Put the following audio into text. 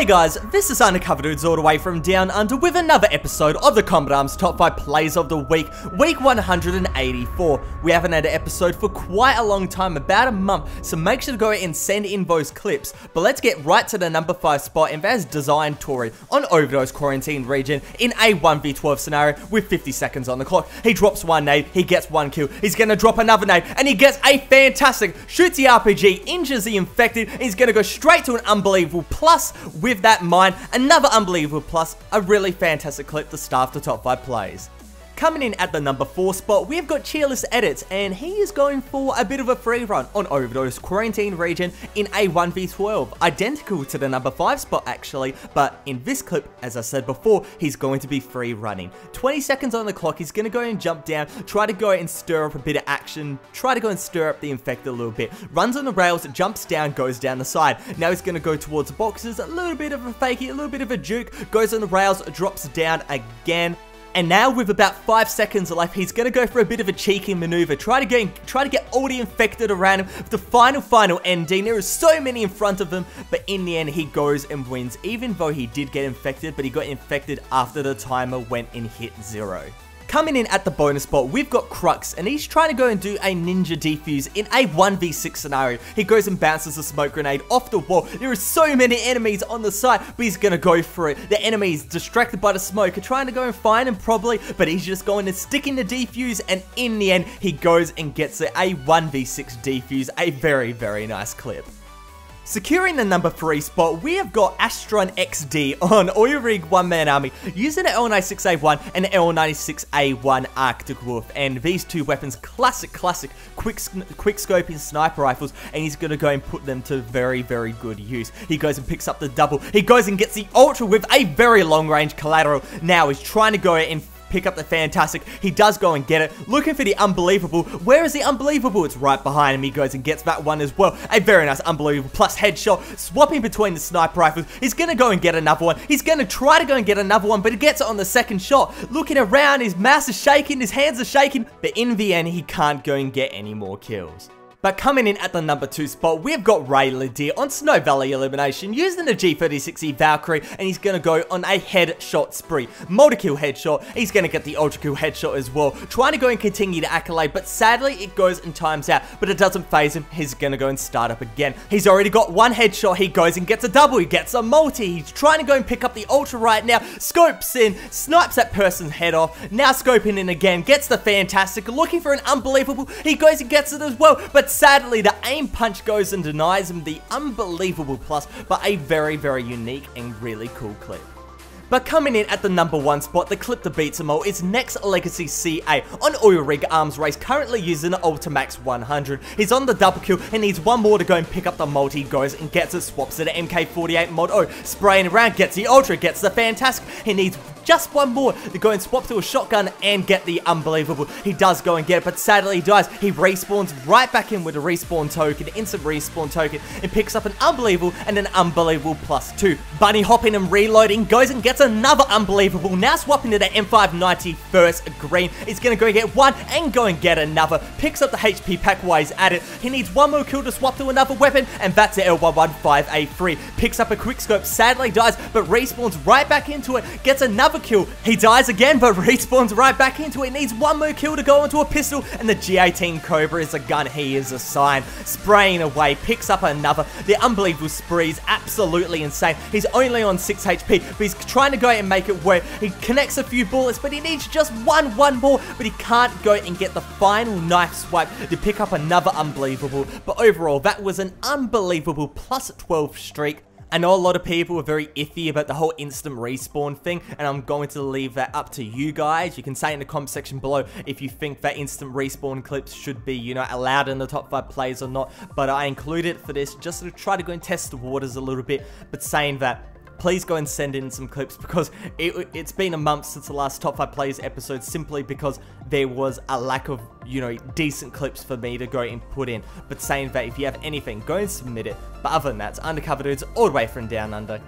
Hey guys, this is Undercover Dudes all the way from Down Under with another episode of the Combat Arms Top 5 Plays of the Week, week 184. We haven't had an episode for quite a long time, about a month, so make sure to go and send in those clips. But let's get right to the number 5 spot, and that's Design Tori on Overdose Quarantine Region in a 1v12 scenario with 50 seconds on the clock. He drops one nade, he gets one kill, he's gonna drop another nade, and he gets a fantastic, shoots the RPG, injures the infected, he's gonna go straight to an unbelievable plus with that in mind, another unbelievable plus, a really fantastic clip to start the top 5 plays. Coming in at the number 4 spot, we've got Cheerless Edits, and he is going for a bit of a free run on Overdose Quarantine Region in a 1v12, identical to the number 5 spot actually, but in this clip, as I said before, he's going to be free running. 20 seconds on the clock, he's going to go and jump down, try to go and stir up a bit of action, try to go and stir up the infected a little bit, runs on the rails, jumps down, goes down the side. Now he's going to go towards the boxes, a little bit of a fakey, a little bit of a juke, goes on the rails, drops down again, and now with about 5 seconds left, he's to go for a bit of a cheeky maneuver. Try to get try to get all the infected around him. The final, final ending. There is so many in front of him. But in the end, he goes and wins. Even though he did get infected, but he got infected after the timer went and hit zero. Coming in at the bonus spot, we've got Crux, and he's trying to go and do a ninja defuse in a 1v6 scenario. He goes and bounces a smoke grenade off the wall. There are so many enemies on the side, but he's gonna go for it. The enemies, distracted by the smoke, are trying to go and find him probably, but he's just going to stick in the defuse, and in the end, he goes and gets it, a 1v6 defuse, a very, very nice clip. Securing the number 3 spot, we have got Astron XD on Oilrig One Man Army using an L96A1 and an L96A1 Arctic Wolf. And these two weapons, classic, classic, quick, quick scoping sniper rifles, and he's going to go and put them to very, very good use. He goes and picks up the double. He goes and gets the Ultra with a very long range collateral. Now he's trying to go in pick up the fantastic. He does go and get it. Looking for the unbelievable. Where is the unbelievable? It's right behind him. He goes and gets that one as well. A very nice unbelievable plus headshot. Swapping between the sniper rifles. He's going to go and get another one. He's going to try to go and get another one, but he gets it on the second shot. Looking around, his mouse is shaking, his hands are shaking, but in the end, he can't go and get any more kills. But coming in at the number 2 spot, we've got Ray Ladir on Snow Valley Elimination using the G36E Valkyrie, and he's going to go on a headshot spree. Multi-kill headshot, he's going to get the ultra-kill headshot as well. Trying to go and continue to accolade, but sadly it goes and times out, but it doesn't faze him. He's going to go and start up again. He's already got one headshot, he goes and gets a double, he gets a multi. He's trying to go and pick up the ultra right now, scopes in, snipes that person's head off, now scoping in again, gets the fantastic, looking for an unbelievable, he goes and gets it as well, but sadly, the aim punch goes and denies him the unbelievable plus, but a very, very unique and really cool clip. But coming in at the number one spot, the clip that beats them all is Next Legacy CA on Oil Rig Arms Race, currently using the Ultimax 100. He's on the double kill and needs one more to go and pick up the multi, goes and gets it, swaps it to MK48 Mod O, spraying around, gets the Ultra, gets the Fantastic. He needs just one more to go and swap to a shotgun and get the unbelievable. He does go and get it, but sadly he dies. He respawns right back in with a respawn token, instant respawn token, and picks up an unbelievable and an unbelievable plus two. Bunny hopping and reloading, goes and gets another unbelievable. Now swapping to the M590 first green. He's to go get one and go and get another. Picks up the HP pack while he's at it. He needs one more kill to swap to another weapon, and that's the L115A3. Picks up a quick scope, sadly dies, but respawns right back into it. Gets another kill. He dies again, but respawns right back into it. Needs one more kill to go into a pistol, and the G18 Cobra is a gun he is assigned. Spraying away, picks up another. The unbelievable spree is absolutely insane. He's only on 6 HP, but he's trying to go and make it work. He connects a few bullets, but he needs just one, one more, but he can't go and get the final knife swipe to pick up another unbelievable. But overall, that was an unbelievable plus 12 streak. I know a lot of people are very iffy about the whole instant respawn thing, and I'm going to leave that up to you guys. You can say in the comment section below if you think that instant respawn clips should be, you know, allowed in the top 5 plays or not, but I included it for this just to try to go and test the waters a little bit, but saying that please go and send in some clips because it, has been a month since the last Top 5 Players episode simply because there was a lack of, you know, decent clips for me to go and put in. But saying that if you have anything, go and submit it. But other than that, it's Undercover Dudes all the way from Down Under.